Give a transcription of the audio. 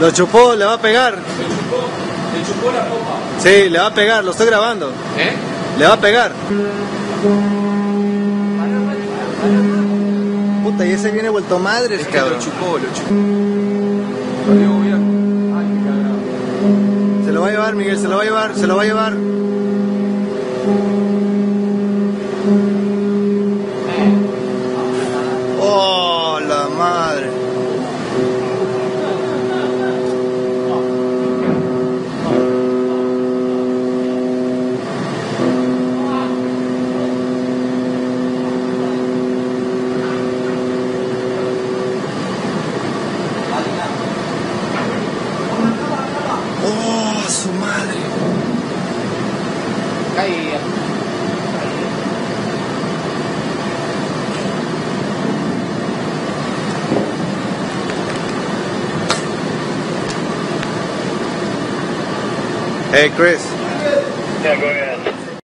Lo chupó, le va a pegar. Le chupó, le chupó la copa. Sí, le va a pegar, lo estoy grabando. ¿Eh? Le va a pegar. Puta, y ese viene vuelto madre, Es que cabrón. lo chupó, lo chupó. Ay, qué. Se lo va a llevar, Miguel, se lo va a llevar, se lo va a llevar. Caía. Hey, Chris. Yeah, go ahead.